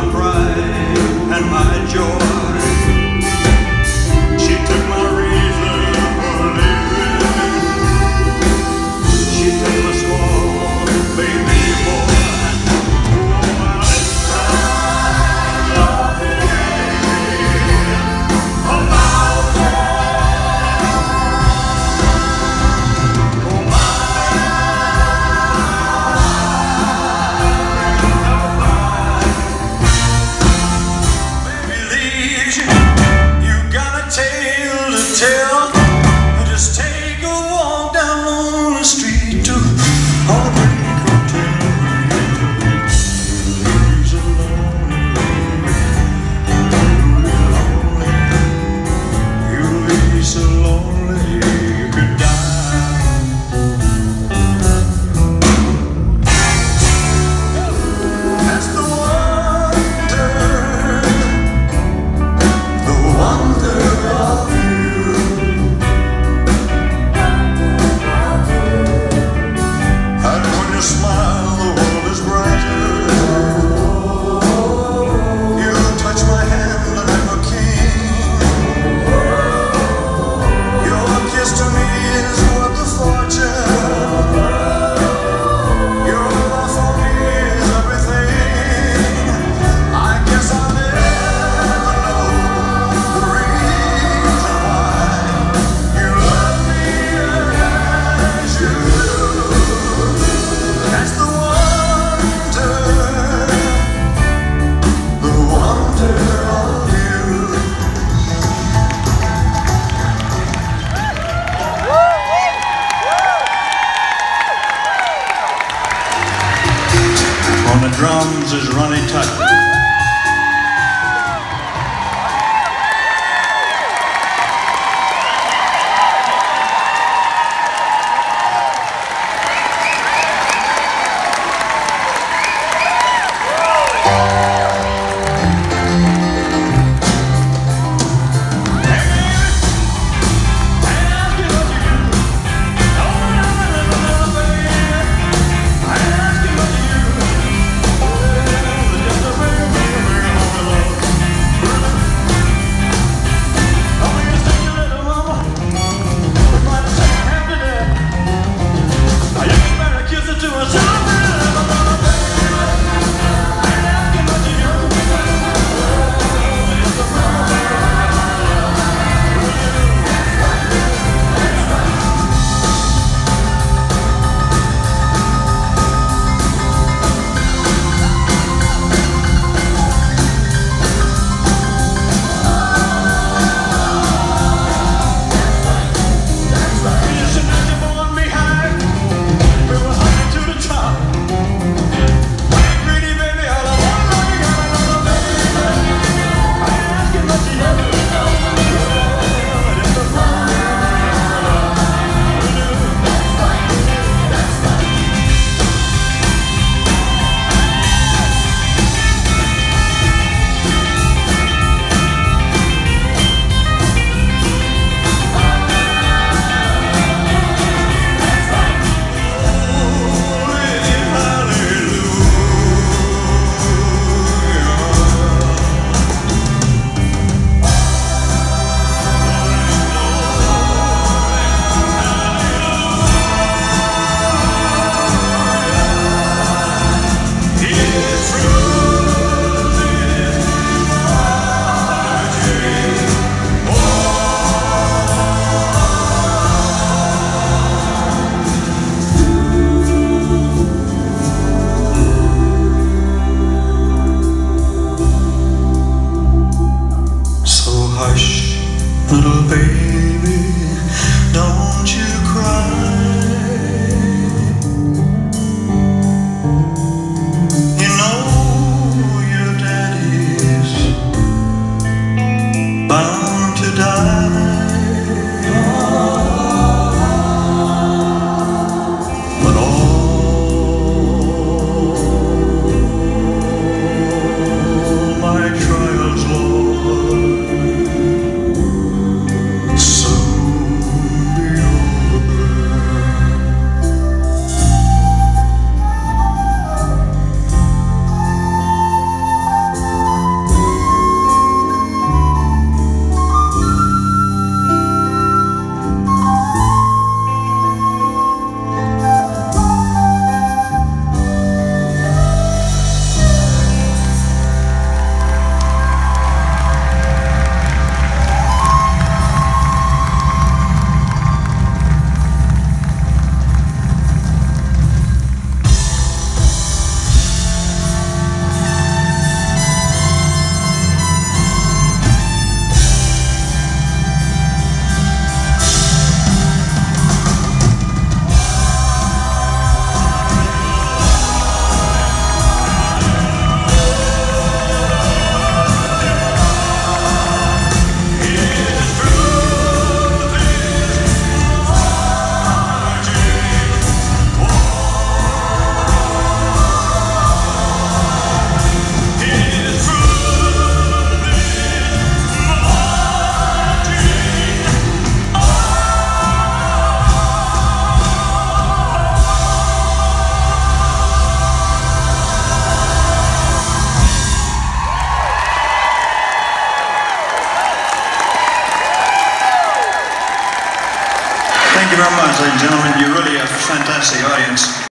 my pride very much, ladies and gentlemen. You're really a fantastic audience.